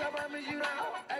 Cause I promise you now.